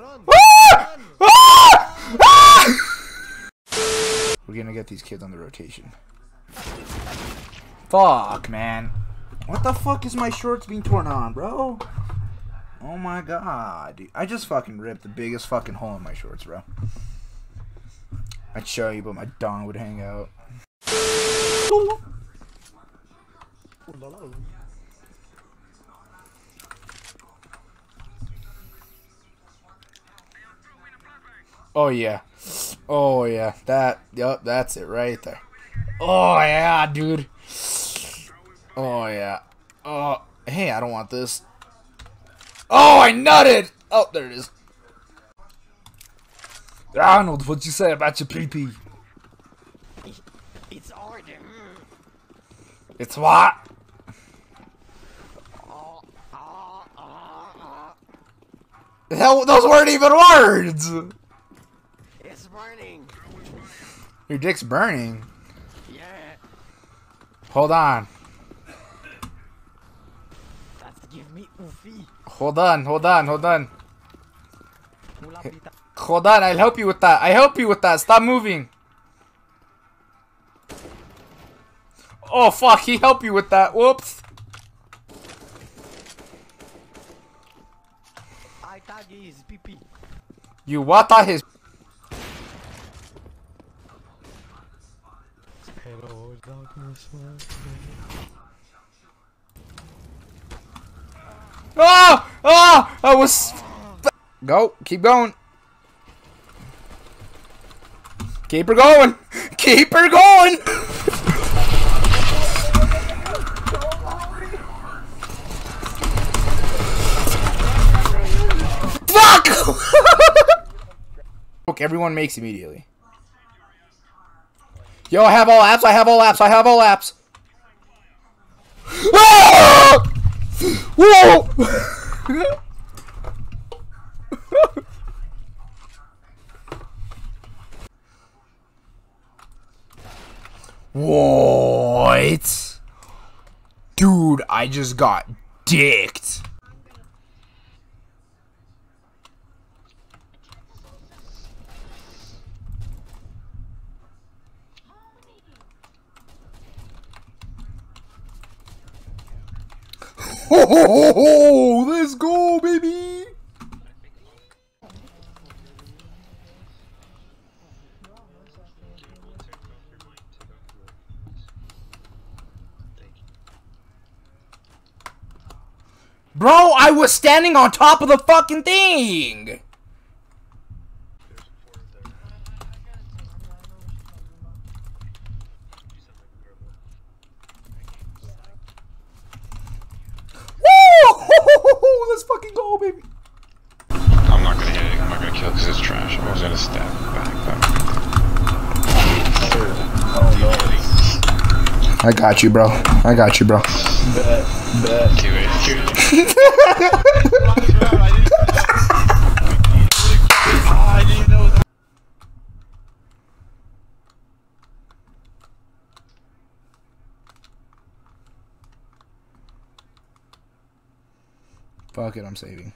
run. Ah! Ah! Ah! We're gonna get these kids on the rotation. Fuck, man. What the fuck is my shorts being torn on, bro? Oh my god, dude. I just fucking ripped the biggest fucking hole in my shorts, bro. I'd show you, but my dong would hang out. Oh yeah. Oh yeah. That yep, that's it right there. Oh yeah, dude. Oh yeah. Oh hey, I don't want this. Oh I nutted! Oh there it is. Arnold, what'd you say about your pee pee? It's order. It's what? Hell, those weren't even words! Burning. Your dick's burning. Yeah. Hold on. That's give me ufi. Hold on, hold on, hold on. Hold on, I'll help you with that. I help you with that. Stop moving. Oh fuck, he helped you with that. Whoops. I tag his PP. You wata his Hello, darkness. Oh! Oh! I was Go, keep going. Keep her going. Keep her going. Fuck! Look, everyone makes immediately. Yo, I have all apps. I have all apps. I have all apps. Ah! Whoa! What? Dude, I just got dicked. Oh, let's go, baby! Bro, I was standing on top of the fucking thing! Let's fucking go, baby! I'm not gonna hit it. I'm not gonna kill it because it's trash. I was gonna stab it back, I got you, bro. I got you, bro. but do it. Do it. Fuck it, I'm saving.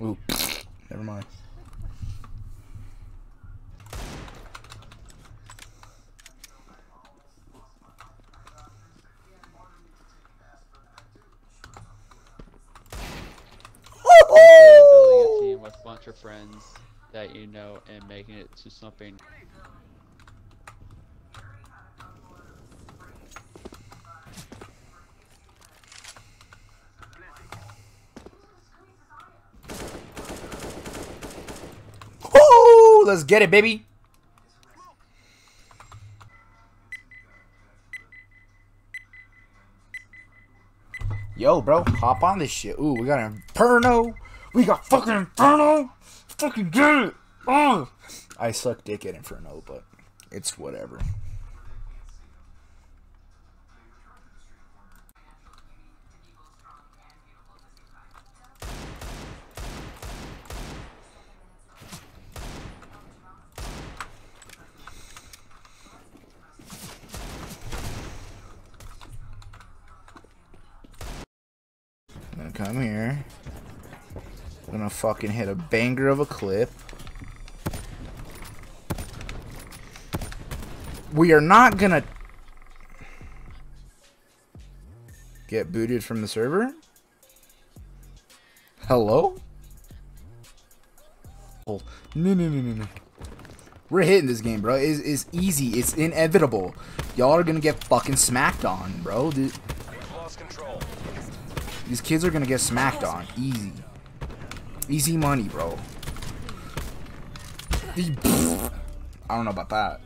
Ooh, never mind. Instead building a team with a bunch of friends that you know and making it to something Let's get it, baby. Yo, bro, hop on this shit. Ooh, we got Inferno. We got fucking Inferno. Fucking get it. Oh. I suck dick at Inferno, but it's whatever. Gonna come here. Gonna fucking hit a banger of a clip. We are not gonna get booted from the server. Hello? No, no, no, no, no. We're hitting this game, bro. It's, it's easy. It's inevitable. Y'all are gonna get fucking smacked on, bro. Th- These kids are gonna get smacked on. Easy. Easy money, bro. I don't know about that.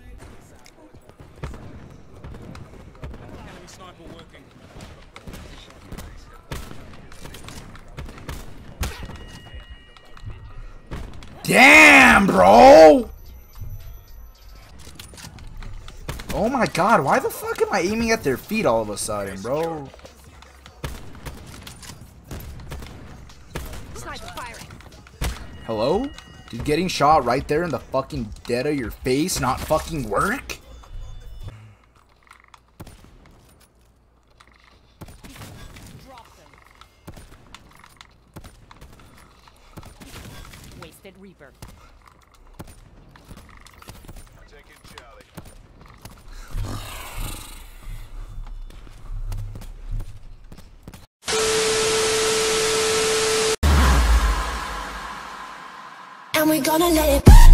Damn, bro! Oh my god, why the fuck am I aiming at their feet all of a sudden, bro? Hello? Did getting shot right there in the fucking dead of your face not fucking work? Drop them. Wasted Reaper. We're gonna let it